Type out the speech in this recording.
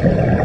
フフフ。